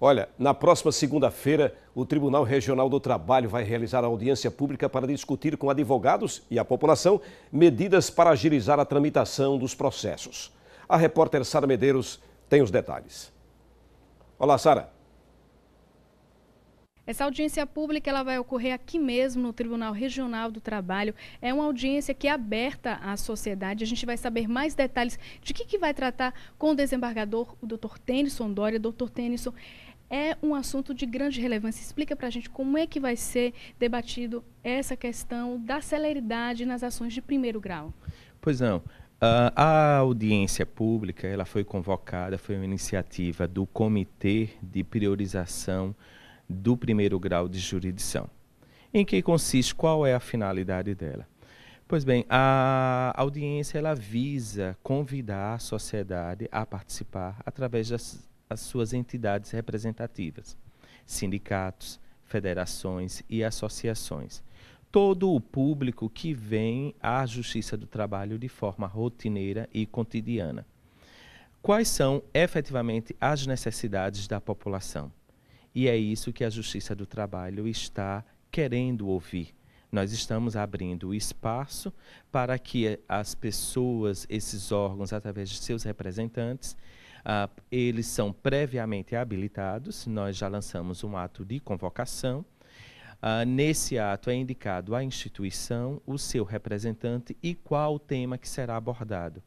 Olha, na próxima segunda-feira, o Tribunal Regional do Trabalho vai realizar a audiência pública para discutir com advogados e a população medidas para agilizar a tramitação dos processos. A repórter Sara Medeiros tem os detalhes. Olá, Sara. Essa audiência pública ela vai ocorrer aqui mesmo no Tribunal Regional do Trabalho. É uma audiência que é aberta à sociedade. A gente vai saber mais detalhes de que, que vai tratar com o desembargador, o Dr. Tennyson Dória. Dr. Tennyson, é um assunto de grande relevância. Explica para a gente como é que vai ser debatido essa questão da celeridade nas ações de primeiro grau. Pois não. Uh, a audiência pública ela foi convocada, foi uma iniciativa do Comitê de Priorização do primeiro grau de jurisdição. Em que consiste? Qual é a finalidade dela? Pois bem, a audiência ela visa convidar a sociedade a participar através das as suas entidades representativas, sindicatos, federações e associações. Todo o público que vem à Justiça do Trabalho de forma rotineira e cotidiana. Quais são efetivamente as necessidades da população? E é isso que a Justiça do Trabalho está querendo ouvir. Nós estamos abrindo o espaço para que as pessoas, esses órgãos, através de seus representantes, uh, eles são previamente habilitados. Nós já lançamos um ato de convocação. Uh, nesse ato é indicado a instituição, o seu representante e qual o tema que será abordado.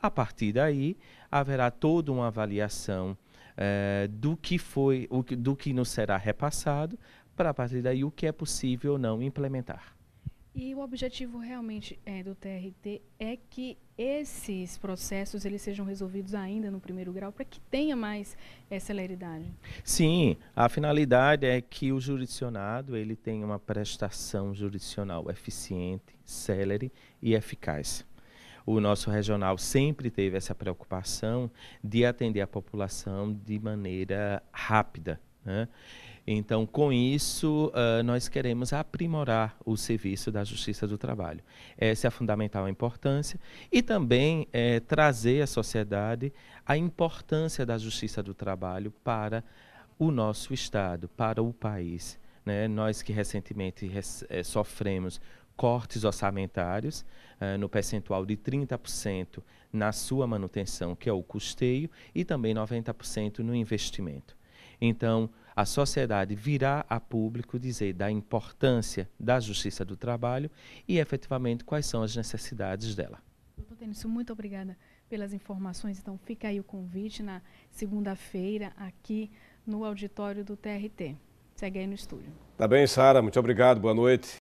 A partir daí, haverá toda uma avaliação é, do que foi, o que, do que nos será repassado, para a partir daí o que é possível ou não implementar. E o objetivo realmente é, do TRT é que esses processos eles sejam resolvidos ainda no primeiro grau para que tenha mais é, celeridade. Sim, a finalidade é que o jurisdicionado ele tenha uma prestação jurisdicional eficiente, célere e eficaz o nosso regional sempre teve essa preocupação de atender a população de maneira rápida. Né? Então, com isso, uh, nós queremos aprimorar o serviço da Justiça do Trabalho. Essa é a fundamental importância. E também é, trazer à sociedade a importância da Justiça do Trabalho para o nosso Estado, para o país. Né? Nós que recentemente é, sofremos cortes orçamentários uh, no percentual de 30% na sua manutenção, que é o custeio, e também 90% no investimento. Então, a sociedade virá a público dizer da importância da justiça do trabalho e efetivamente quais são as necessidades dela. Doutor Tênis, muito obrigada pelas informações. Então, fica aí o convite na segunda-feira aqui no auditório do TRT. Segue aí no estúdio. Tá bem, Sara. Muito obrigado. Boa noite.